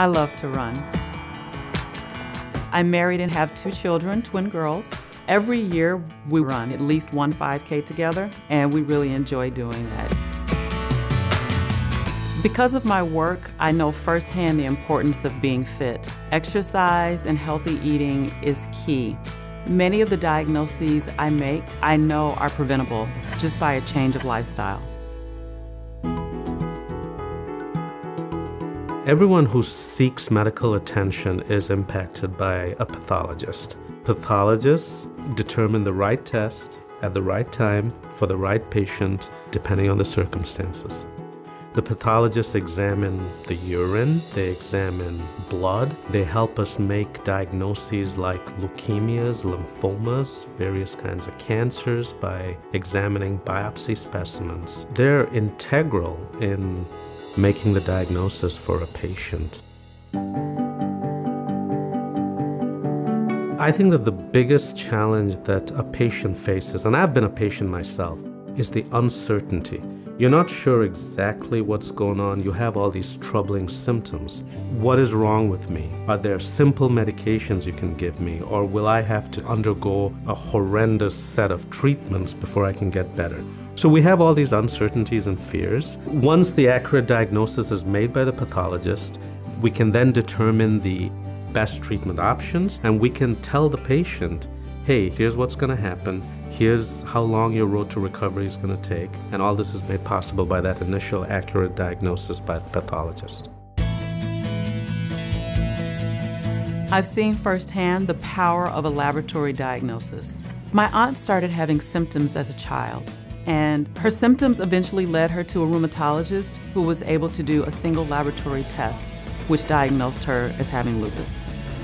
I love to run. I'm married and have two children, twin girls. Every year we run at least one 5K together, and we really enjoy doing that. Because of my work, I know firsthand the importance of being fit. Exercise and healthy eating is key. Many of the diagnoses I make, I know are preventable just by a change of lifestyle. Everyone who seeks medical attention is impacted by a pathologist. Pathologists determine the right test at the right time for the right patient, depending on the circumstances. The pathologists examine the urine, they examine blood, they help us make diagnoses like leukemias, lymphomas, various kinds of cancers by examining biopsy specimens. They're integral in making the diagnosis for a patient. I think that the biggest challenge that a patient faces, and I've been a patient myself, is the uncertainty. You're not sure exactly what's going on. You have all these troubling symptoms. What is wrong with me? Are there simple medications you can give me? Or will I have to undergo a horrendous set of treatments before I can get better? So we have all these uncertainties and fears. Once the accurate diagnosis is made by the pathologist, we can then determine the best treatment options and we can tell the patient hey, here's what's going to happen, here's how long your road to recovery is going to take, and all this is made possible by that initial accurate diagnosis by the pathologist. I've seen firsthand the power of a laboratory diagnosis. My aunt started having symptoms as a child, and her symptoms eventually led her to a rheumatologist who was able to do a single laboratory test, which diagnosed her as having lupus.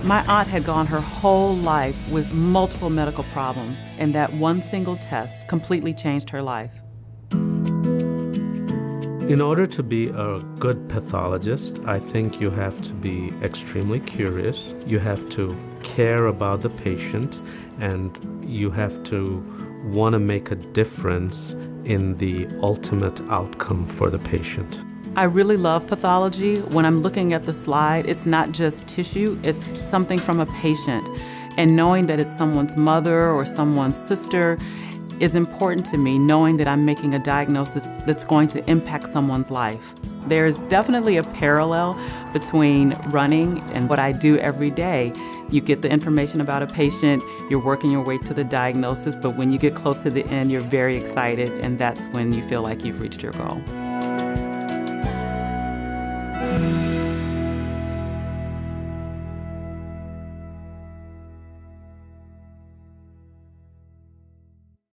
My aunt had gone her whole life with multiple medical problems, and that one single test completely changed her life. In order to be a good pathologist, I think you have to be extremely curious. You have to care about the patient, and you have to want to make a difference in the ultimate outcome for the patient. I really love pathology. When I'm looking at the slide, it's not just tissue, it's something from a patient. And knowing that it's someone's mother or someone's sister is important to me, knowing that I'm making a diagnosis that's going to impact someone's life. There's definitely a parallel between running and what I do every day. You get the information about a patient, you're working your way to the diagnosis, but when you get close to the end, you're very excited, and that's when you feel like you've reached your goal thank you